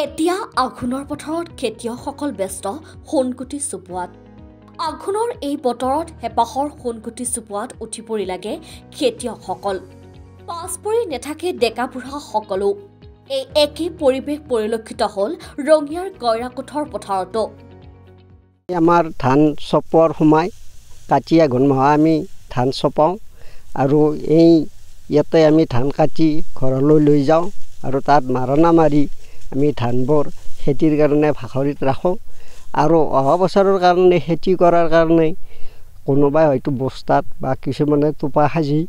এতিয়া আঘোণৰ পথাৰত খেতিয়কসকল ব্যস্ত সোণকুটি চপোৱাত। আঘোণৰ এই বতৰত হেঁপাহৰ সোণকুটি চপোৱাত উঠি পৰি লাগে খেতিয়কসকল। পাছ পৰি নেথাকে ডেকা বুঢ়াসকলো এই একেই পৰিৱেশ পৰিলক্ষিত হ'ল ৰঙিয়াৰ কইৰাকোঠৰ পথাৰতো। আমাৰ ধান চপোৱাৰ সময় কাতি আঘোণ মাহ আমি ধান চপাওঁ আৰু এই ইয়াতে আমি ধান কাটি ঘৰলৈ লৈ যাওঁ আৰু তাত মাৰণা মাৰি আমি ধানবোৰ খেতিৰ কাৰণে ভাখৰিত ৰাখোঁ আৰু অহা বছৰৰ কাৰণে খেতি কৰাৰ কাৰণে কোনোবাই হয়তো বস্তাত বা কিছুমানে টোপা সাজি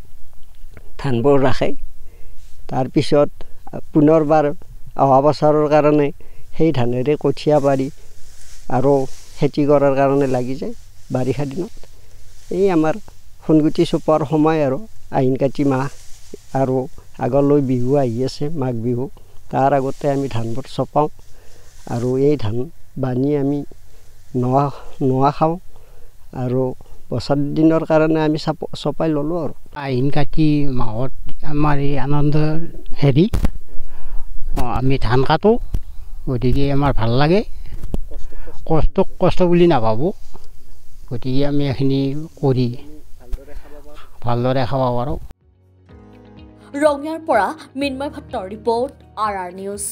ধানবোৰ ৰাখে। তাৰপিছত পুনৰবাৰ অহা বছৰৰ কাৰণে সেই ধানেৰে কঠীয়া পাৰি আৰু খেতি কৰাৰ কাৰণে লাগি যায় বাৰিষা দিনত। এই আমাৰ সোণগুটি চপোৱাৰ সময় আৰু আহিন কাতি মাহ আৰু আগলৈ বিহু আহি আছে মাঘ বিহু। তাৰ আগতে আমি ধানবোৰ চপাওঁ আৰু এই ধান বানি আমি নোৱা নোৱা খাওঁ আৰু বছৰ দিনৰ কাৰণে আমি চাপ চপাই ল'লোঁ আৰু। আহিন কাতি মাহত আমাৰ এই আনন্দৰ হেৰি অঁ আমি ধান কাটোঁ গতিকে আমাৰ ভাল লাগে। কষ্ট কষ্ট বুলি নাভাবোঁ। গতিকে আমি এইখিনি কৰি ভালদৰে খাব পাৰোঁ। ৰঙিয়াৰ পৰা মৃন্ময় ভট্টৰ ৰিপৰ্ট আৰ আৰ নিউজ।